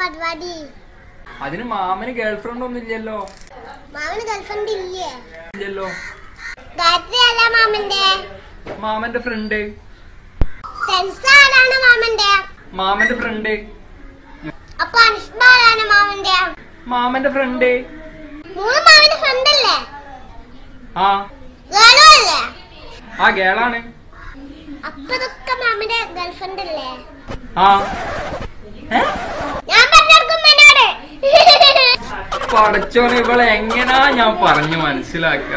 പരിപാടി? അതിന് മാമന് ഗേൾഫ്രണ്ട് ഒന്നും ഇല്ലല്ലോ. മാമന് ഗേൾഫ്രണ്ട് ഇല്ലേ? ഇല്ലല്ലോ. മാമന്റെ? മാമന്റെ ഫ്രണ്ട് മാമന്റെ? മാമന്റെ ഫ്രണ്ട് അപ്പൊ അനുഷ്മ ആരാണ് മാമന്റെ? മാമന്റെ ഫ്രണ്ട് മൂന്ന് മാമന്റെ ഫ്രണ്ട് അല്ലേ? ആ. ഗേളാണ് ആ ഗേളാണ്. മാമന്റെ ഗേൾഫ്രണ്ട് അല്ലേ ആ. ഞാൻ പടച്ചോനെ ഇവളെ എങ്ങനാ ഞാൻ പറഞ്ഞു മനസ്സിലാക്കുക